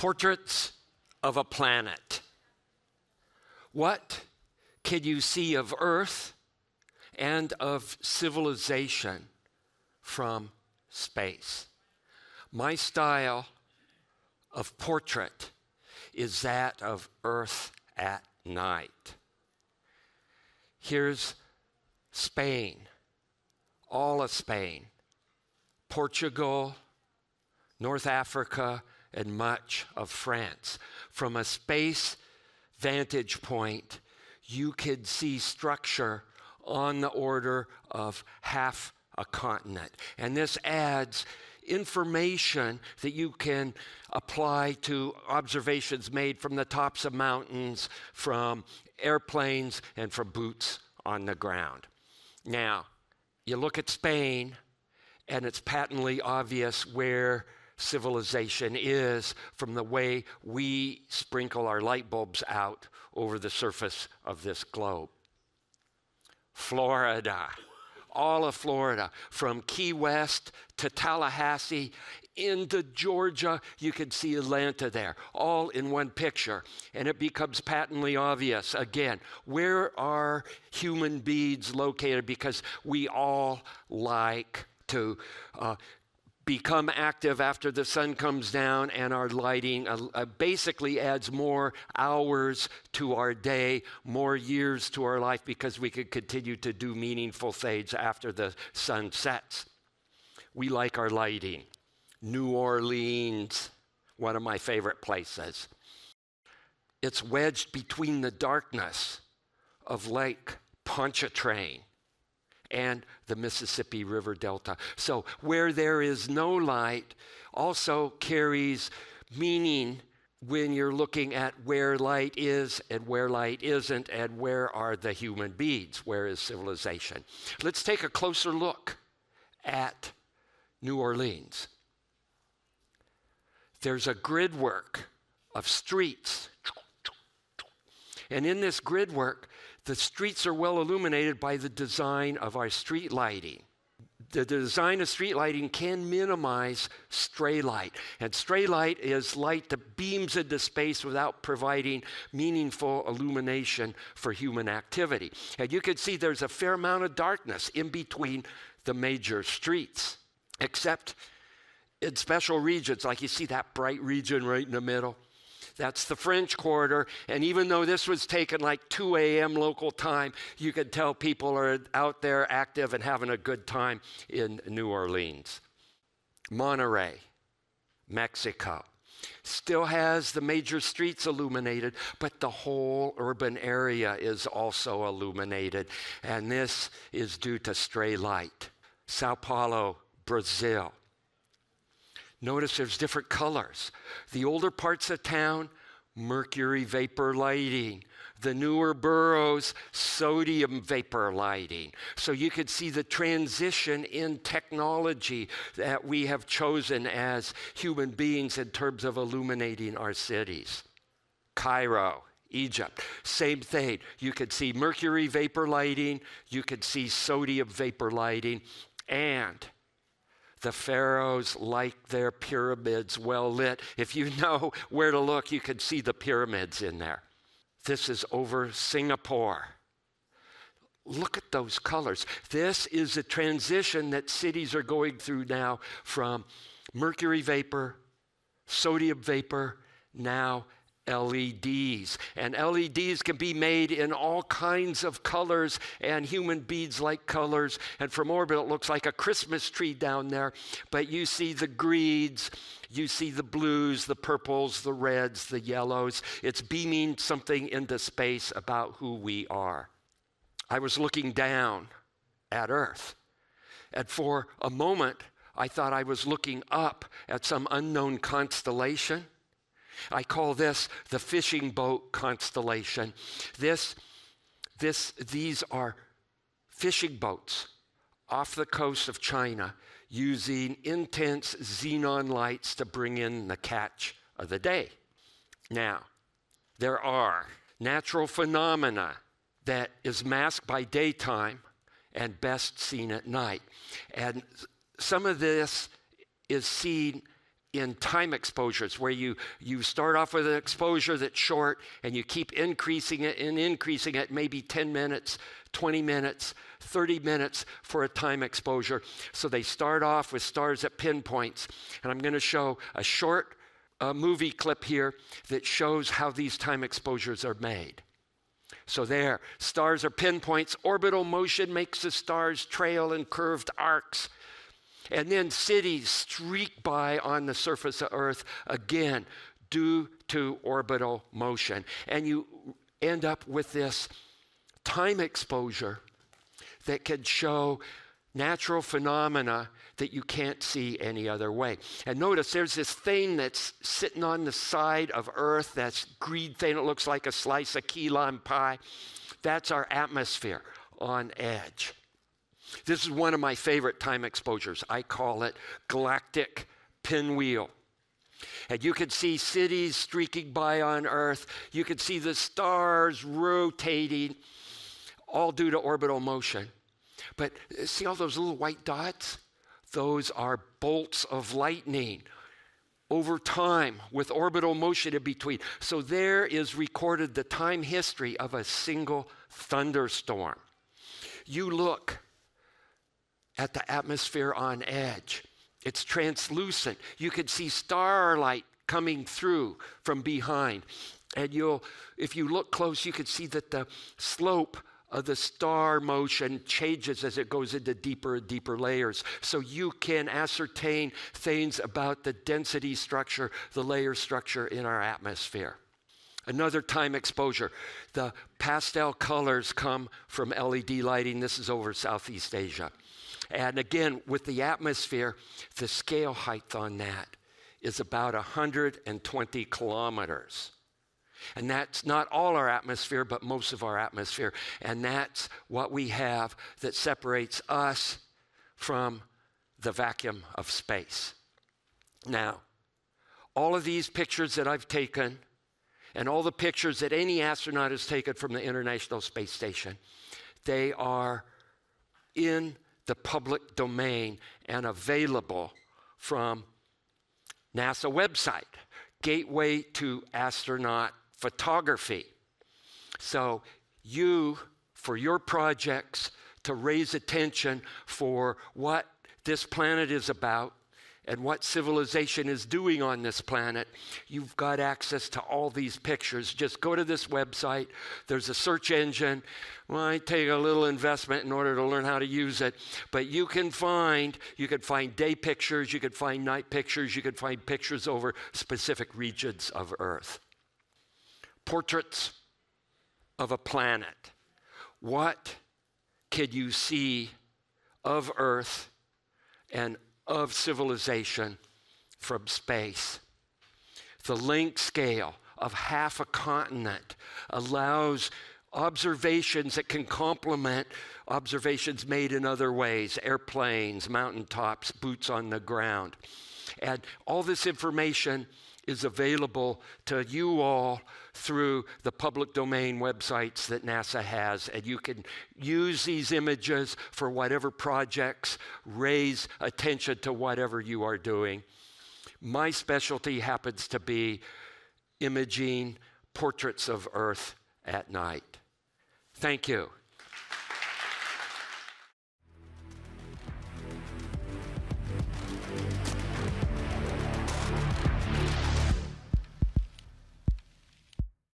Portraits of a planet. What can you see of Earth and of civilization from space? My style of portrait is that of Earth at night. Here's Spain, all of Spain, Portugal, North Africa, and much of France. From a space vantage point, you could see structure on the order of half a continent. And this adds information that you can apply to observations made from the tops of mountains, from airplanes, and from boots on the ground. Now, you look at Spain, and it's patently obvious where civilization is from the way we sprinkle our light bulbs out over the surface of this globe. Florida, all of Florida, from Key West to Tallahassee into Georgia, you can see Atlanta there, all in one picture. And it becomes patently obvious again where are human beings located? Because we all like to uh, become active after the sun comes down, and our lighting uh, uh, basically adds more hours to our day, more years to our life, because we could continue to do meaningful things after the sun sets. We like our lighting. New Orleans, one of my favorite places. It's wedged between the darkness of Lake Pontchartrain and the Mississippi River Delta. So, where there is no light also carries meaning when you're looking at where light is and where light isn't, and where are the human beings, where is civilization. Let's take a closer look at New Orleans. There's a grid work of streets. And in this grid work, the streets are well illuminated by the design of our street lighting. The design of street lighting can minimize stray light. And stray light is light that beams into space without providing meaningful illumination for human activity. And you can see there's a fair amount of darkness in between the major streets, except in special regions, like you see that bright region right in the middle. That's the French Quarter. And even though this was taken like 2 a.m. local time, you could tell people are out there active and having a good time in New Orleans. Monterrey, Mexico. Still has the major streets illuminated, but the whole urban area is also illuminated. And this is due to stray light. Sao Paulo, Brazil. Notice there's different colors. The older parts of town, mercury vapor lighting. The newer boroughs, sodium vapor lighting. So you could see the transition in technology that we have chosen as human beings in terms of illuminating our cities. Cairo, Egypt. Same thing. You could see mercury vapor lighting, you could see sodium vapor lighting, and the pharaohs like their pyramids well lit. If you know where to look, you can see the pyramids in there. This is over Singapore. Look at those colors. This is a transition that cities are going through now from mercury vapor, sodium vapor, now LEDs. And LEDs can be made in all kinds of colors, and human beads like colors. And from orbit, it looks like a Christmas tree down there. But you see the greens, you see the blues, the purples, the reds, the yellows. It's beaming something into space about who we are. I was looking down at Earth, and for a moment, I thought I was looking up at some unknown constellation. I call this the fishing boat constellation. This, this, these are fishing boats off the coast of China using intense xenon lights to bring in the catch of the day. Now, there are natural phenomena that is masked by daytime and best seen at night. And some of this is seen in time exposures where you, you start off with an exposure that's short and you keep increasing it and increasing it, maybe 10 minutes, 20 minutes, 30 minutes for a time exposure. So they start off with stars at pinpoints. And I'm going to show a short uh, movie clip here that shows how these time exposures are made. So there, stars are pinpoints. Orbital motion makes the stars trail in curved arcs. And then cities streak by on the surface of Earth again due to orbital motion. And you end up with this time exposure that can show natural phenomena that you can't see any other way. And notice there's this thing that's sitting on the side of Earth, that's green thing, it looks like a slice of key lime pie. That's our atmosphere on edge. This is one of my favorite time exposures. I call it galactic pinwheel. And you can see cities streaking by on Earth. You can see the stars rotating, all due to orbital motion. But uh, see all those little white dots? Those are bolts of lightning over time with orbital motion in between. So there is recorded the time history of a single thunderstorm. You look at the atmosphere on edge. It's translucent. You could see starlight coming through from behind. And you'll, if you look close, you could see that the slope of the star motion changes as it goes into deeper and deeper layers. So you can ascertain things about the density structure, the layer structure in our atmosphere. Another time exposure. The pastel colors come from LED lighting. This is over Southeast Asia. And again, with the atmosphere, the scale height on that is about 120 kilometers. And that's not all our atmosphere, but most of our atmosphere. And that's what we have that separates us from the vacuum of space. Now, all of these pictures that I've taken, and all the pictures that any astronaut has taken from the International Space Station, they are in the public domain and available from NASA website, Gateway to Astronaut Photography. So you, for your projects, to raise attention for what this planet is about, and what civilization is doing on this planet, you've got access to all these pictures. Just go to this website. There's a search engine. I take a little investment in order to learn how to use it, but you can find you can find day pictures, you can find night pictures, you can find pictures over specific regions of Earth. Portraits of a planet. What can you see of Earth and of civilization from space. The length scale of half a continent allows observations that can complement observations made in other ways airplanes, mountaintops, boots on the ground. And all this information is available to you all through the public domain websites that NASA has. And you can use these images for whatever projects, raise attention to whatever you are doing. My specialty happens to be imaging portraits of Earth at night. Thank you.